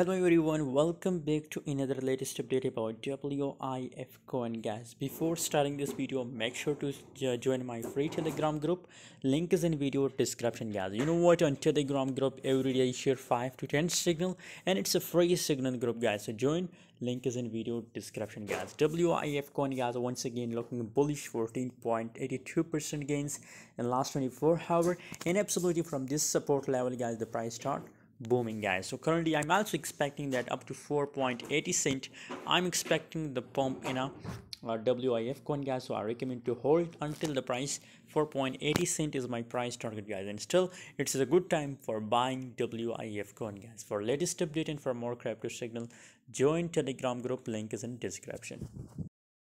Hello everyone, welcome back to another latest update about WIF coin guys. Before starting this video, make sure to join my free telegram group. Link is in video description guys. You know what on telegram group every day I share 5 to 10 signal and it's a free signal group guys. So join link is in video description guys. WIF coin guys once again looking bullish 14.82% gains in last 24 hour and absolutely from this support level guys the price start booming guys. So currently i'm also expecting that up to 4.80 cent. I'm expecting the pump in a uh, wif coin guys. So i recommend to hold until the price 4.80 cent is my price target guys. And still it's a good time for buying wif coin guys. For latest update and for more crypto signal join telegram group. Link is in description